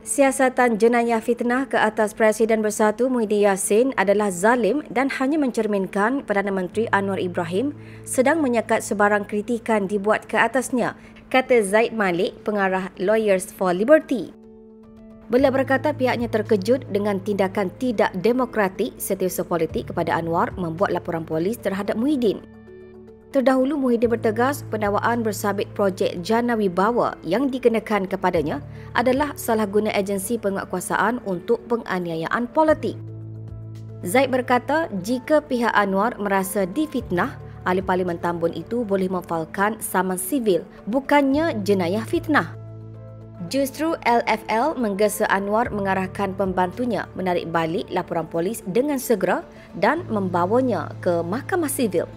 Siasatan jenayah fitnah ke atas Presiden Bersatu Muhyiddin Yassin adalah zalim dan hanya mencerminkan Perdana Menteri Anwar Ibrahim sedang menyekat sebarang kritikan dibuat ke atasnya, kata Zaid Malik, pengarah Lawyers for Liberty. Beliau berkata pihaknya terkejut dengan tindakan tidak demokratik setiausaha politik kepada Anwar membuat laporan polis terhadap Muhyiddin. Terdahulu Muhyiddin bertegas pendakwaan bersabit projek Jana Wibawa yang dikenakan kepadanya adalah salah guna agensi penguatkuasaan untuk penganiayaan politik. Zaid berkata jika pihak Anwar merasa difitnah, ahli parlimen Tambun itu boleh memfalkan saman sivil bukannya jenayah fitnah. Justru LFL menggesa Anwar mengarahkan pembantunya menarik balik laporan polis dengan segera dan membawanya ke mahkamah sivil.